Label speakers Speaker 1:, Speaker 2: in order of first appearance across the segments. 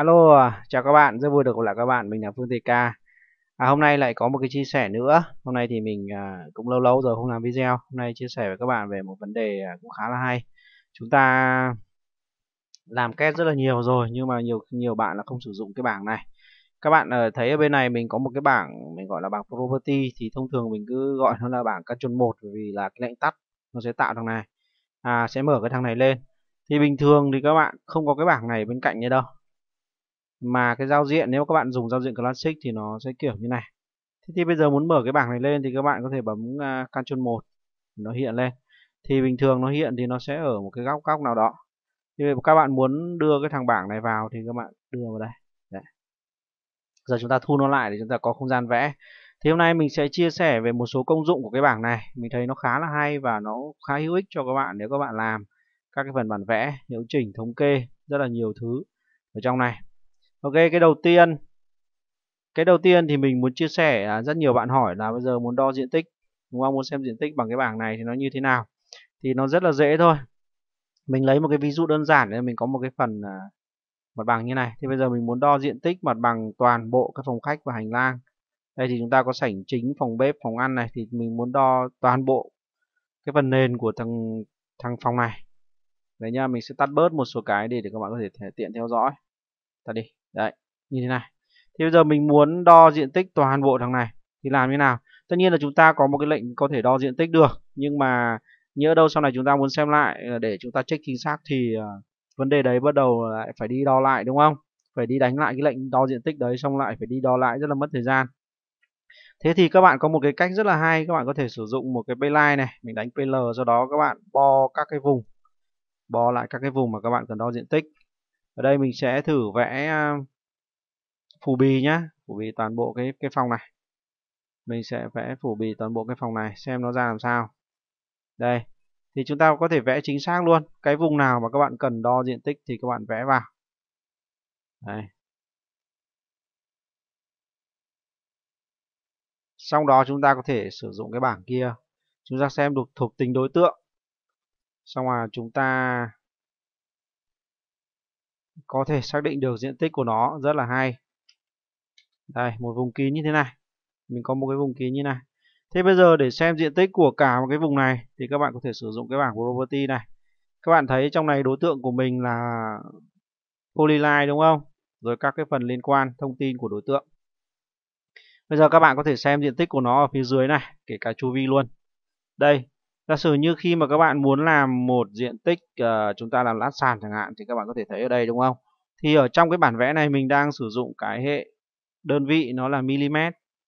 Speaker 1: Alo, chào các bạn, rất vui được gặp lại các bạn, mình là Phương TK. À, hôm nay lại có một cái chia sẻ nữa. Hôm nay thì mình à, cũng lâu lâu rồi không làm video. Hôm nay chia sẻ với các bạn về một vấn đề à, cũng khá là hay. Chúng ta làm kết rất là nhiều rồi nhưng mà nhiều nhiều bạn là không sử dụng cái bảng này. Các bạn à, thấy ở bên này mình có một cái bảng mình gọi là bảng property thì thông thường mình cứ gọi nó là bảng Ctrl 1 vì là cái lệnh tắt nó sẽ tạo thằng này. À sẽ mở cái thằng này lên. Thì bình thường thì các bạn không có cái bảng này bên cạnh như đâu mà cái giao diện nếu các bạn dùng giao diện classic thì nó sẽ kiểu như này. Thế thì bây giờ muốn mở cái bảng này lên thì các bạn có thể bấm uh, Ctrl 1 nó hiện lên. Thì bình thường nó hiện thì nó sẽ ở một cái góc góc nào đó. Thì các bạn muốn đưa cái thằng bảng này vào thì các bạn đưa vào đây. Đấy. giờ chúng ta thu nó lại để chúng ta có không gian vẽ. Thì hôm nay mình sẽ chia sẻ về một số công dụng của cái bảng này. Mình thấy nó khá là hay và nó khá hữu ích cho các bạn nếu các bạn làm các cái phần bản vẽ hiệu chỉnh thống kê rất là nhiều thứ ở trong này. Ok, cái đầu tiên cái đầu tiên thì mình muốn chia sẻ à, rất nhiều bạn hỏi là bây giờ muốn đo diện tích đúng không? Muốn xem diện tích bằng cái bảng này thì nó như thế nào? Thì nó rất là dễ thôi. Mình lấy một cái ví dụ đơn giản để mình có một cái phần à, mặt bằng như này. Thì bây giờ mình muốn đo diện tích mặt bằng toàn bộ cái phòng khách và hành lang. Đây thì chúng ta có sảnh chính, phòng bếp, phòng ăn này thì mình muốn đo toàn bộ cái phần nền của thằng thằng phòng này. Đấy nha, mình sẽ tắt bớt một số cái để để các bạn có thể tiện theo dõi. Tắt đi đấy, như thế này. Thì bây giờ mình muốn đo diện tích toàn bộ thằng này thì làm như nào? Tất nhiên là chúng ta có một cái lệnh có thể đo diện tích được, nhưng mà nhớ đâu sau này chúng ta muốn xem lại ờ, để chúng ta check chính xác thì ờ, vấn đề đấy bắt đầu lại phải đi đo lại, đúng không? Phải đi đánh lại cái lệnh đo diện tích đấy, xong lại phải đi đo lại rất là mất thời gian. Thế thì các bạn có một cái cách rất là hay, các bạn có thể sử dụng một cái payline này, mình đánh pl sau đó các bạn bo các cái vùng, bo lại các cái vùng mà các bạn cần đo diện tích ở đây mình sẽ thử vẽ phủ bì nhá. Phủ bì toàn bộ cái cái phòng này. Mình sẽ vẽ phủ bì toàn bộ cái phòng này, xem nó ra làm sao. Đây, thì chúng ta có thể vẽ chính xác luôn. Cái vùng nào mà các bạn cần đo diện tích thì các bạn vẽ vào. Đây. Sau đó chúng ta có thể sử dụng cái bảng kia. Chúng ta xem được thuộc tính đối tượng. Xong rồi chúng ta có thể xác định được diện tích của nó, rất là hay. Đây, một vùng kín như thế này. Mình có một cái vùng kín như này. Thế bây giờ để xem diện tích của cả một cái vùng này thì các bạn có thể sử dụng cái bảng property này. Các bạn thấy trong này đối tượng của mình là polyline đúng không? Rồi các cái phần liên quan, thông tin của đối tượng. Bây giờ các bạn có thể xem diện tích của nó ở phía dưới này, kể cả chu vi luôn. Đây giả sử như khi mà các bạn muốn làm một diện tích uh, chúng ta làm lát sàn chẳng hạn thì các bạn có thể thấy ở đây đúng không? Thì ở trong cái bản vẽ này mình đang sử dụng cái hệ đơn vị nó là mm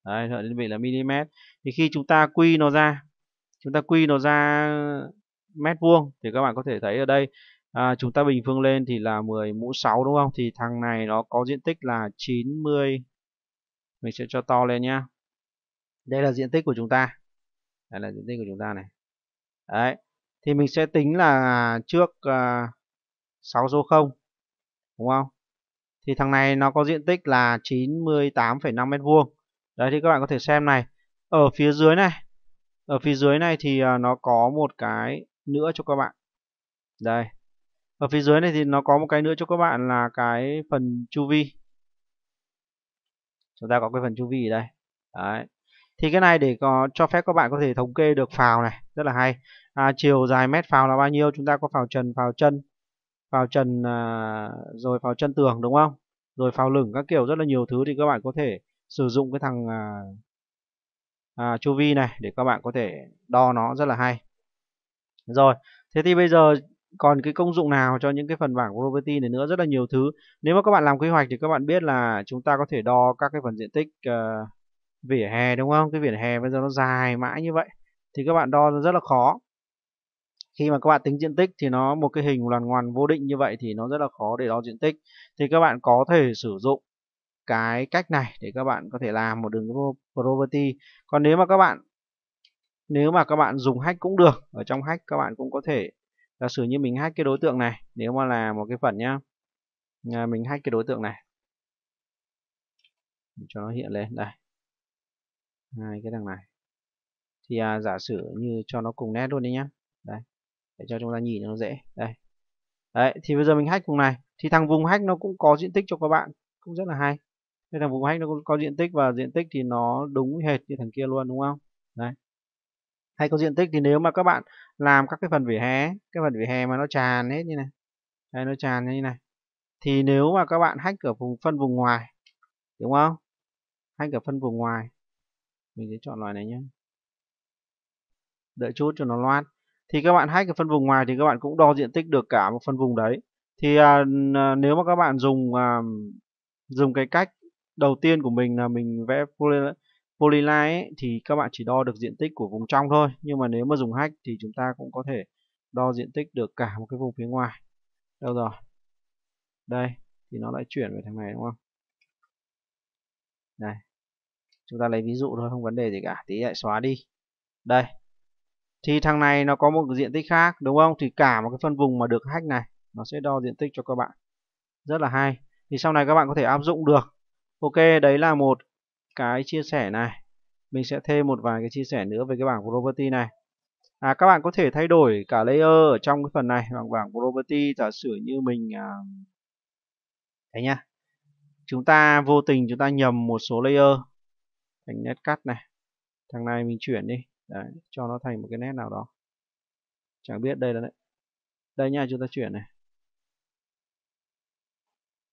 Speaker 1: đấy đơn vị là mm thì khi chúng ta quy nó ra chúng ta quy nó ra mét vuông thì các bạn có thể thấy ở đây à, chúng ta bình phương lên thì là 10 mũ 6 đúng không? Thì thằng này nó có diện tích là 90 mình sẽ cho to lên nhá. Đây là diện tích của chúng ta. Đây là diện tích của chúng ta này đấy thì mình sẽ tính là trước ờ, uh, 6 số 0 đúng không? Thì thằng này nó có diện tích là 98,5 mét vuông. Đấy thì các bạn có thể xem này ở phía dưới này ở phía dưới này thì uh, nó có một cái nữa cho các bạn. Đây ở phía dưới này thì nó có một cái nữa cho các bạn là cái phần chu vi. Chúng ta có cái phần chu vi ở đây. Đấy thì cái này để có cho phép các bạn có thể thống kê được phào này rất là hay. À, chiều dài mét phào là bao nhiêu? Chúng ta có phào trần phào chân phào trần à, rồi phào chân tường đúng không? Rồi phào lửng các kiểu rất là nhiều thứ thì các bạn có thể sử dụng cái thằng à, à, chu vi này để các bạn có thể đo nó rất là hay. Rồi thế thì bây giờ còn cái công dụng nào cho những cái phần bảng property này nữa? Rất là nhiều thứ. Nếu mà các bạn làm quy hoạch thì các bạn biết là chúng ta có thể đo các cái phần diện tích uh, vỉa hè, đúng không? Cái vỉa hè bây giờ nó dài mãi như vậy thì các bạn đo rất là khó. Khi mà các bạn tính diện tích thì nó một cái hình loàn ngoằn vô định như vậy thì nó rất là khó để đo diện tích. Thì các bạn có thể sử dụng cái cách này để các bạn có thể làm một đường property. Còn nếu mà các bạn, nếu mà các bạn dùng hack cũng được, ở trong hack các bạn cũng có thể giả sử như mình hack cái đối tượng này, nếu mà là một cái phần nhá. Mình hack cái đối tượng này. Cho nó hiện lên, đây hai cái thằng này. Thì à, giả sử như cho nó cùng nét luôn đi nhá. Đấy để cho chúng ta nhìn nó dễ. Đây. Đấy thì bây giờ mình hack vùng này. Thì thằng vùng hack nó cũng có diện tích cho các bạn. Cũng rất là hay. Cái thằng vùng hack nó cũng có diện tích và diện tích thì nó đúng hệt như thằng kia luôn đúng không? Đấy. Hay có diện tích thì nếu mà các bạn làm các cái phần vỉa hè cái phần vỉa hè mà nó tràn hết như này. Đây nó tràn như này. Thì nếu mà các bạn hack ở vùng phân vùng ngoài đúng không? Hack ở phân vùng ngoài mình sẽ chọn loại này nhé đợi chút cho nó loát. Thì các bạn hack cái phân vùng ngoài thì các bạn cũng đo diện tích được cả một phân vùng đấy. Thì à, à, nếu mà các bạn dùng à, dùng cái cách đầu tiên của mình là mình vẽ poly, polyline ấy, thì các bạn chỉ đo được diện tích của vùng trong thôi. Nhưng mà nếu mà dùng hack thì chúng ta cũng có thể đo diện tích được cả một cái vùng phía ngoài. Đâu rồi? Đây thì nó lại chuyển về thằng này đúng không? Đây chúng ta lấy ví dụ thôi không vấn đề gì cả. Tí lại xóa đi. Đây. Thì thằng này nó có một diện tích khác đúng không? Thì cả một cái phân vùng mà được hack này nó sẽ đo diện tích cho các bạn. Rất là hay. Thì sau này các bạn có thể áp dụng được. Ok đấy là một cái chia sẻ này. Mình sẽ thêm một vài cái chia sẻ nữa về cái bảng property này. À, các bạn có thể thay đổi cả layer ở trong cái phần này bằng bảng property. Giả sử như mình à, đấy nhá. Chúng ta vô tình chúng ta nhầm một số layer thành nét cắt này. Thằng này mình chuyển đi. Đấy, cho nó thành một cái nét nào đó. Chẳng biết đây là đấy đây nha chúng ta chuyển này.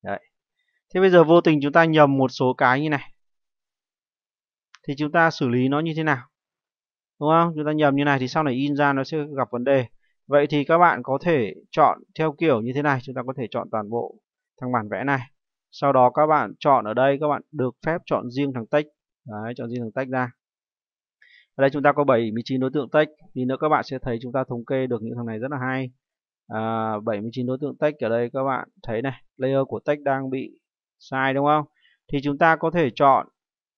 Speaker 1: Đấy. Thế bây giờ vô tình chúng ta nhầm một số cái như này. Thì chúng ta xử lý nó như thế nào? Đúng không? Chúng ta nhầm như này thì sau này in ra nó sẽ gặp vấn đề. Vậy thì các bạn có thể chọn theo kiểu như thế này. Chúng ta có thể chọn toàn bộ thằng bản vẽ này. Sau đó các bạn chọn ở đây các bạn được phép chọn riêng thằng text đấy chọn riêng thằng tách ra. Ở đây chúng ta có 79 đối tượng tách. thì nữa các bạn sẽ thấy chúng ta thống kê được những thằng này rất là hay. À, 79 đối tượng tách ở đây các bạn thấy này layer của tách đang bị sai đúng không? Thì chúng ta có thể chọn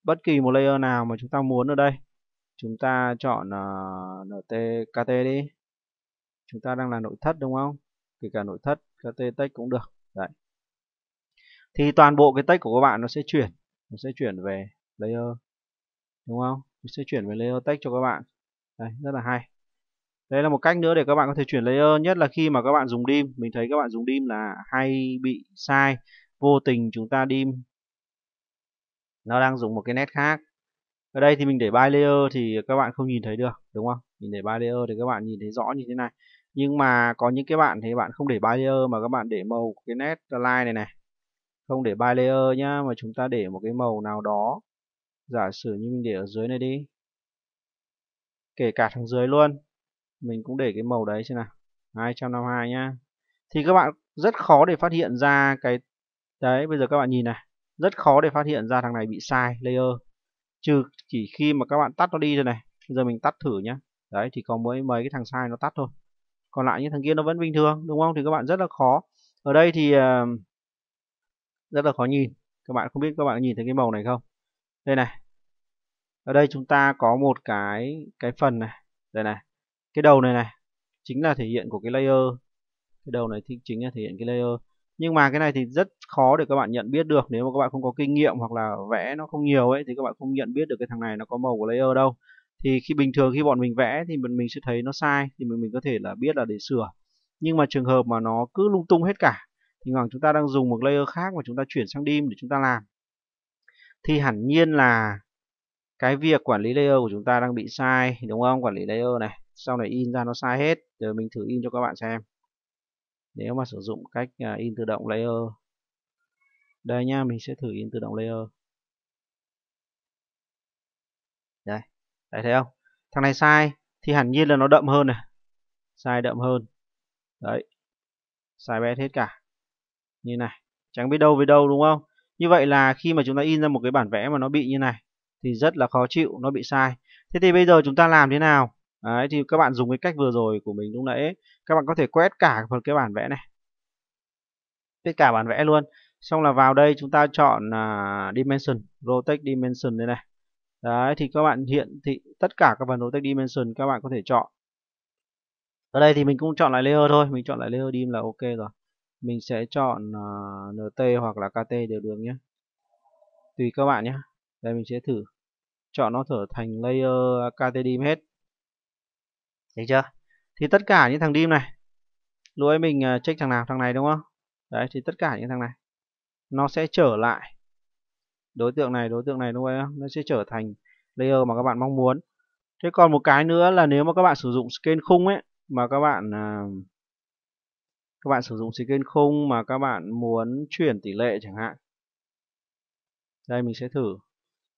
Speaker 1: bất kỳ một layer nào mà chúng ta muốn ở đây. Chúng ta chọn à, uh, nt kt đi. Chúng ta đang là nội thất đúng không? Kể cả nội thất kt tách cũng được. Đấy. Thì toàn bộ cái tách của các bạn nó sẽ chuyển nó sẽ chuyển về layer, đúng không? Mình sẽ chuyển về layer text cho các bạn. Đây, rất là hay. Đây là một cách nữa để các bạn có thể chuyển layer, nhất là khi mà các bạn dùng dim. Mình thấy các bạn dùng dim là hay bị sai, vô tình chúng ta dim. Nó đang dùng một cái nét khác. Ở đây thì mình để by layer thì các bạn không nhìn thấy được, đúng không? Mình để by layer thì các bạn nhìn thấy rõ như thế này. Nhưng mà có những cái bạn thì bạn không để by layer mà các bạn để màu cái nét line này này. Không để by layer nhá, mà chúng ta để một cái màu nào đó giả sử như mình để ở dưới này đi. Kể cả thằng dưới luôn. Mình cũng để cái màu đấy xem nào. 252 nhá. Thì các bạn rất khó để phát hiện ra cái đấy bây giờ các bạn nhìn này. Rất khó để phát hiện ra thằng này bị sai layer. Trừ chỉ khi mà các bạn tắt nó đi rồi này. Bây giờ mình tắt thử nhá. Đấy thì có mấy mấy cái thằng sai nó tắt thôi. Còn lại những thằng kia nó vẫn bình thường đúng không? Thì các bạn rất là khó. Ở đây thì uh, rất là khó nhìn. Các bạn không biết các bạn nhìn thấy cái màu này không? Đây này ở đây chúng ta có một cái cái phần này. Đây này. Cái đầu này này, chính là thể hiện của cái layer. Cái đầu này thì chính là thể hiện cái layer. Nhưng mà cái này thì rất khó để các bạn nhận biết được. Nếu mà các bạn không có kinh nghiệm hoặc là vẽ nó không nhiều ấy, thì các bạn không nhận biết được cái thằng này nó có màu của layer đâu. Thì khi bình thường khi bọn mình vẽ thì mình mình sẽ thấy nó sai, thì mình mình có thể là biết là để sửa. Nhưng mà trường hợp mà nó cứ lung tung hết cả, thì hoặc chúng ta đang dùng một layer khác mà chúng ta chuyển sang dim để chúng ta làm, thì hẳn nhiên là cái việc quản lý layer của chúng ta đang bị sai, đúng không? Quản lý layer này, sau này in ra nó sai hết giờ mình thử in cho các bạn xem. Nếu mà sử dụng cách à, in tự động layer. Đây nha mình sẽ thử in tự động layer. Đây, đấy, thấy không? Thằng này sai, thì hẳn nhiên là nó đậm hơn này. Sai đậm hơn. Đấy, sai bét hết cả. Như này, chẳng biết đâu với đâu, đúng không? Như vậy là khi mà chúng ta in ra một cái bản vẽ mà nó bị như này thì rất là khó chịu nó bị sai. Thế thì bây giờ chúng ta làm thế nào? Đấy, thì các bạn dùng cái cách vừa rồi của mình lúc nãy các bạn có thể quét cả phần cái bản vẽ này. Tất cả bản vẽ luôn. Xong là vào đây chúng ta chọn uh, dimension rotate dimension đây này. Đấy thì các bạn hiện thị tất cả các phần rotate dimension các bạn có thể chọn. Ở đây thì mình cũng chọn lại layer thôi mình chọn lại layer dim là ok rồi. Mình sẽ chọn à, uh, nt hoặc là kt đều được nhé. Tùy các bạn nhé đây, mình sẽ thử chọn nó trở thành layer ktdim hết. Thấy chưa? Thì tất cả những thằng dim này lúc ấy mình à, check thằng nào, thằng này, đúng không? Đấy, thì tất cả những thằng này, nó sẽ trở lại. Đối tượng này, đối tượng này, đúng không nó sẽ trở thành layer mà các bạn mong muốn. Thế còn một cái nữa là nếu mà các bạn sử dụng scale khung ấy, mà các bạn à, các bạn sử dụng scale khung mà các bạn muốn chuyển tỷ lệ chẳng hạn. Đây, mình sẽ thử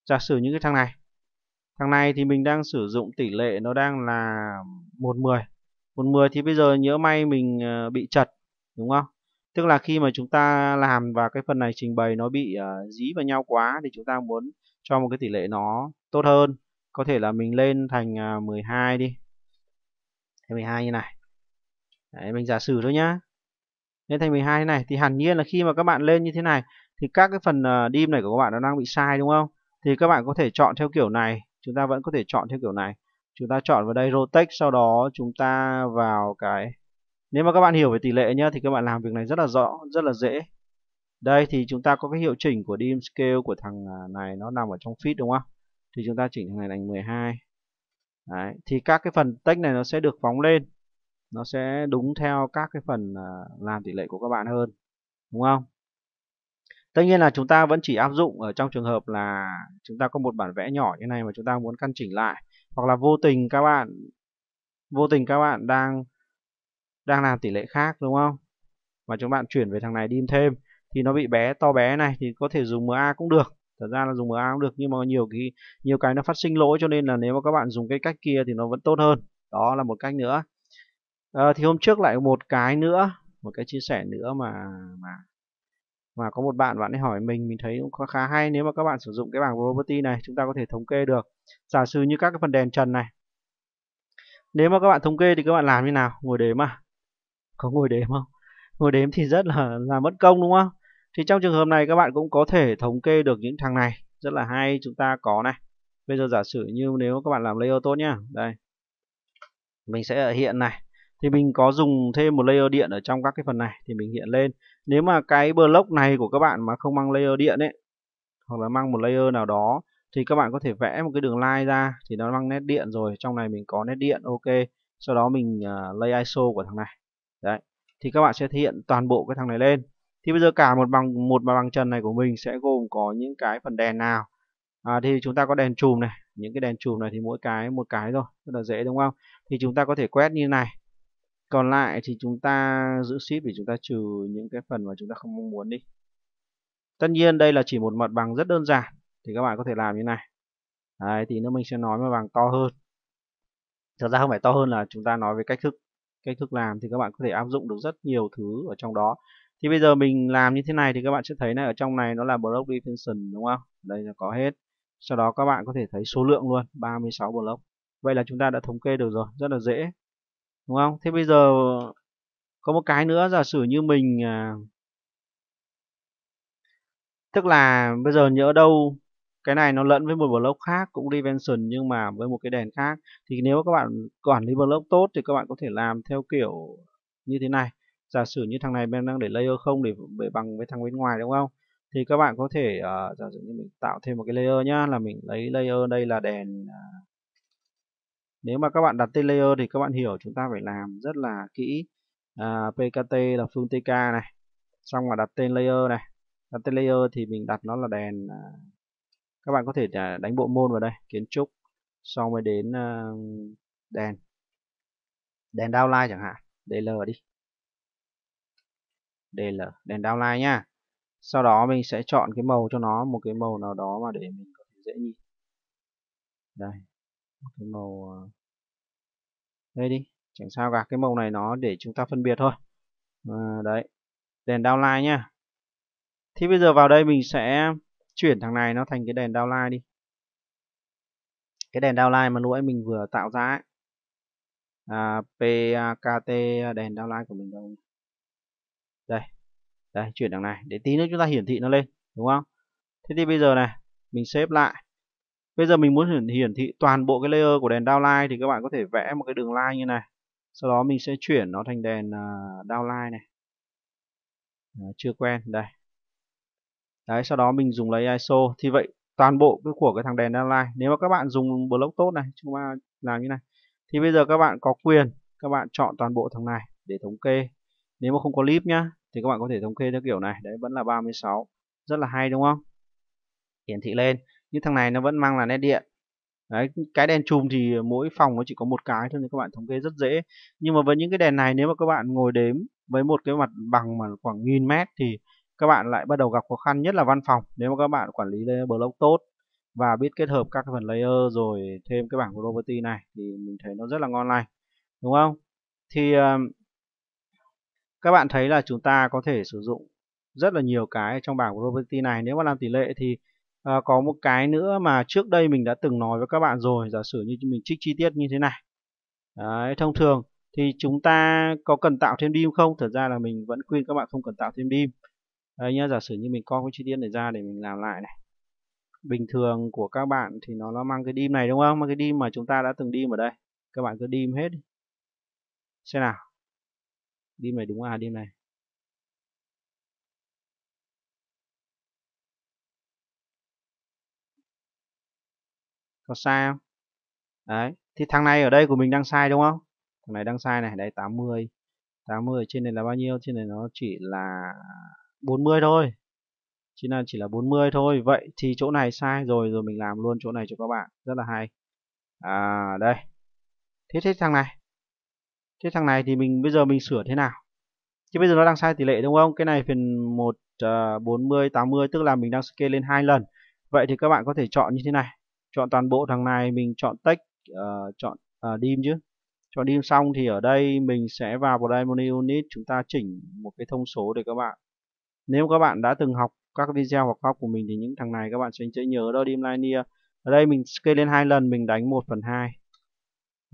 Speaker 1: giả sử những cái thằng này. Thằng này thì mình đang sử dụng tỷ lệ nó đang là 110 110 thì bây giờ nhớ may mình ờ, bị chật đúng không? Tức là khi mà chúng ta làm và cái phần này trình bày nó bị uh, dí vào nhau quá thì chúng ta muốn cho một cái tỷ lệ nó tốt hơn. Có thể là mình lên thành ờ, uh, 12 đi. Thành 12 như này. Đấy, mình giả sử thôi nhá. Lên thành 12 như này thì hẳn nhiên là khi mà các bạn lên như thế này thì các cái phần uh, dim này của các bạn nó đang bị sai đúng không? Thì các bạn có thể chọn theo kiểu này chúng ta vẫn có thể chọn theo kiểu này. Chúng ta chọn vào đây rotate sau đó chúng ta vào cái nếu mà các bạn hiểu về tỷ lệ nhá thì các bạn làm việc này rất là rõ rất là dễ. Đây thì chúng ta có cái hiệu chỉnh của dim scale của thằng à, này nó nằm ở trong Fit đúng không? Thì chúng ta chỉnh thằng này thành 12 Đấy, thì các cái phần text này nó sẽ được phóng lên. Nó sẽ đúng theo các cái phần à, làm tỷ lệ của các bạn hơn đúng không? Tất nhiên là chúng ta vẫn chỉ áp dụng ở trong trường hợp là chúng ta có một bản vẽ nhỏ như này mà chúng ta muốn căn chỉnh lại hoặc là vô tình các bạn vô tình các bạn đang đang làm tỷ lệ khác đúng không? Và chúng bạn chuyển về thằng này dim thêm thì nó bị bé to bé này thì có thể dùng MA cũng được. Thật ra là dùng MA cũng được nhưng mà nhiều cái nhiều cái nó phát sinh lỗi cho nên là nếu mà các bạn dùng cái cách kia thì nó vẫn tốt hơn. Đó là một cách nữa. À, thì hôm trước lại một cái nữa một cái chia sẻ nữa mà mà mà có một bạn bạn ấy hỏi mình mình thấy cũng khá hay, nếu mà các bạn sử dụng cái bảng property này, chúng ta có thể thống kê được. Giả sử như các cái phần đèn trần này. Nếu mà các bạn thống kê thì các bạn làm như nào? Ngồi đếm à? Có ngồi đếm không? Ngồi đếm thì rất là là mất công, đúng không? Thì trong trường hợp này các bạn cũng có thể thống kê được những thằng này. Rất là hay, chúng ta có này. Bây giờ giả sử như nếu các bạn làm layer tốt nhá. Đây. Mình sẽ ở hiện này. Thì mình có dùng thêm một layer điện ở trong các cái phần này. Thì mình hiện lên nếu mà cái block này của các bạn mà không mang layer điện ấy hoặc là mang một layer nào đó thì các bạn có thể vẽ một cái đường line ra thì nó mang nét điện rồi trong này mình có nét điện ok. Sau đó mình uh, lay ISO của thằng này. Đấy thì các bạn sẽ thể hiện toàn bộ cái thằng này lên. Thì bây giờ cả một bằng một mặt bằng trần này của mình sẽ gồm có những cái phần đèn nào? À, thì chúng ta có đèn chùm này. Những cái đèn chùm này thì mỗi cái một cái rồi rất là dễ đúng không? Thì chúng ta có thể quét như này còn lại thì chúng ta giữ ship để chúng ta trừ những cái phần mà chúng ta không mong muốn đi. Tất nhiên đây là chỉ một mặt bằng rất đơn giản thì các bạn có thể làm như này. Đấy, thì nữa mình sẽ nói mặt bằng to hơn. Thật ra không phải to hơn là chúng ta nói về cách thức cách thức làm thì các bạn có thể áp dụng được rất nhiều thứ ở trong đó. Thì bây giờ mình làm như thế này thì các bạn sẽ thấy này ở trong này nó là block definition đúng không? Đây là có hết. Sau đó các bạn có thể thấy số lượng luôn 36 block. Vậy là chúng ta đã thống kê được rồi rất là dễ đúng không? Thế bây giờ có một cái nữa giả sử như mình à, tức là bây giờ nhỡ đâu cái này nó lẫn với một block khác cũng dimension nhưng mà với một cái đèn khác thì nếu các bạn quản lý block tốt thì các bạn có thể làm theo kiểu như thế này. Giả sử như thằng này bên đang để layer không để, để bằng với thằng bên ngoài đúng không? Thì các bạn có thể uh, giả sử như mình tạo thêm một cái layer nhá là mình lấy layer đây là đèn uh, nếu mà các bạn đặt tên layer thì các bạn hiểu chúng ta phải làm rất là kỹ. À, pkt là phương tk này xong rồi đặt tên layer này. Đặt tên layer thì mình đặt nó là đèn à, các bạn có thể à, đánh bộ môn vào đây kiến trúc. Xong mới đến à, đèn. Đèn downline chẳng hạn dl đi. Dl đèn downline nhá. Sau đó mình sẽ chọn cái màu cho nó một cái màu nào đó mà để mình có thể dễ nhìn. Đây cái màu ờ, đây đi chẳng sao cả cái màu này nó để chúng ta phân biệt thôi. À, đấy đèn downline nhá. Thì bây giờ vào đây mình sẽ chuyển thằng này nó thành cái đèn downline đi. Cái đèn downline mà lúc ấy mình vừa tạo ra ấy. À, PKT à, đèn downline của mình đâu đây đây chuyển đằng này. Để tí nữa chúng ta hiển thị nó lên đúng không? Thế thì bây giờ này mình xếp lại bây giờ mình muốn hiển, hiển thị toàn bộ cái layer của đèn downline thì các bạn có thể vẽ một cái đường line như này. Sau đó mình sẽ chuyển nó thành đèn à, uh, downline này. À, chưa quen đây. Đấy sau đó mình dùng lấy ISO thì vậy toàn bộ cái của cái thằng đèn downline nếu mà các bạn dùng block tốt này chúng ta làm như này. Thì bây giờ các bạn có quyền các bạn chọn toàn bộ thằng này để thống kê. Nếu mà không có clip nhá thì các bạn có thể thống kê theo kiểu này. Đấy vẫn là 36 rất là hay đúng không? Hiển thị lên như thằng này nó vẫn mang là nét điện. Đấy, cái đèn chùm thì mỗi phòng nó chỉ có một cái thôi nên các bạn thống kê rất dễ. Nhưng mà với những cái đèn này, nếu mà các bạn ngồi đếm với một cái mặt bằng mà khoảng nghìn mét thì các bạn lại bắt đầu gặp khó khăn nhất là văn phòng. Nếu mà các bạn quản lý block tốt và biết kết hợp các phần layer rồi thêm cái bảng property này thì mình thấy nó rất là ngon lành, đúng không? Thì các bạn thấy là chúng ta có thể sử dụng rất là nhiều cái trong bảng property này. Nếu mà làm tỷ lệ thì à, có một cái nữa mà trước đây mình đã từng nói với các bạn rồi giả sử như mình trích chi tiết như thế này. Đấy, thông thường thì chúng ta có cần tạo thêm dim không? Thật ra là mình vẫn khuyên các bạn không cần tạo thêm dim. Đấy nhá, giả sử như mình co cái chi tiết này ra để mình làm lại này. Bình thường của các bạn thì nó nó mang cái dim này đúng không? Mang cái dim mà chúng ta đã từng dim ở đây. Các bạn cứ dim hết xem nào. Dim này đúng à dim này. Có sai không? Đấy thì thằng này ở đây của mình đang sai đúng không? Thằng này đang sai này đây 80 80 trên này là bao nhiêu? Trên này nó chỉ là 40 thôi. Chỉ là chỉ là 40 thôi. Vậy thì chỗ này sai rồi rồi mình làm luôn chỗ này cho các bạn. Rất là hay. À đây. Thế thế thằng này. Thế thằng này thì mình bây giờ mình sửa thế nào? Chứ bây giờ nó đang sai tỷ lệ đúng không? Cái này phần 1 uh, 40 80 tức là mình đang scale lên hai lần. Vậy thì các bạn có thể chọn như thế này chọn toàn bộ thằng này mình chọn text uh, chọn uh, dim chứ. Chọn dim xong thì ở đây mình sẽ vào primary unit chúng ta chỉnh một cái thông số để các bạn. Nếu các bạn đã từng học các video hoặc học của mình thì những thằng này các bạn sẽ, sẽ nhớ đó dim linear ở đây mình scale lên hai lần mình đánh 1 phần 2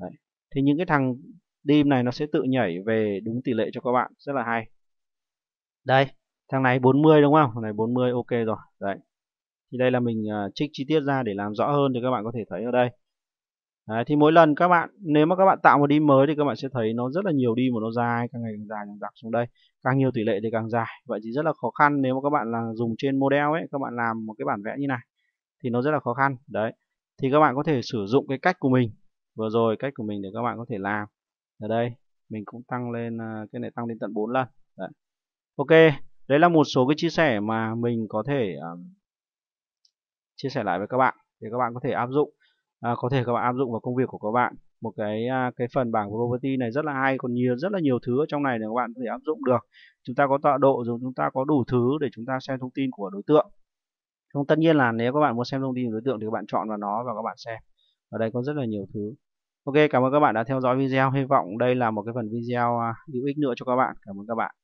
Speaker 1: Đấy. thì những cái thằng dim này nó sẽ tự nhảy về đúng tỷ lệ cho các bạn. Rất là hay. Đây. Thằng này 40 đúng không? Thằng này 40 ok rồi. Đấy thì đây là mình à, trích chi tiết ra để làm rõ hơn thì các bạn có thể thấy ở đây. Đấy, thì mỗi lần các bạn nếu mà các bạn tạo một đi mới thì các bạn sẽ thấy nó rất là nhiều đi mà nó dài càng ngày càng dài càng dọc xuống đây. Càng nhiều tỷ lệ thì càng dài. Vậy thì rất là khó khăn nếu mà các bạn là dùng trên model ấy các bạn làm một cái bản vẽ như này thì nó rất là khó khăn. Đấy thì các bạn có thể sử dụng cái cách của mình. Vừa rồi cách của mình để các bạn có thể làm. Ở đây mình cũng tăng lên à, cái này tăng lên tận 4 lần. Đấy. ok đấy là một số cái chia sẻ mà mình có thể um, chia sẻ lại với các bạn để các bạn có thể áp dụng. À, có thể các bạn áp dụng vào công việc của các bạn. Một cái à, cái phần bảng property này rất là hay còn nhiều rất là nhiều thứ ở trong này để các bạn có thể áp dụng được. Chúng ta có tọa độ rồi chúng ta có đủ thứ để chúng ta xem thông tin của đối tượng. Không tất nhiên là nếu các bạn muốn xem thông tin của đối tượng thì các bạn chọn vào nó và các bạn xem. Ở đây có rất là nhiều thứ. Ok cảm ơn các bạn đã theo dõi video. Hy vọng đây là một cái phần video à, hữu ích nữa cho các bạn. Cảm ơn các bạn.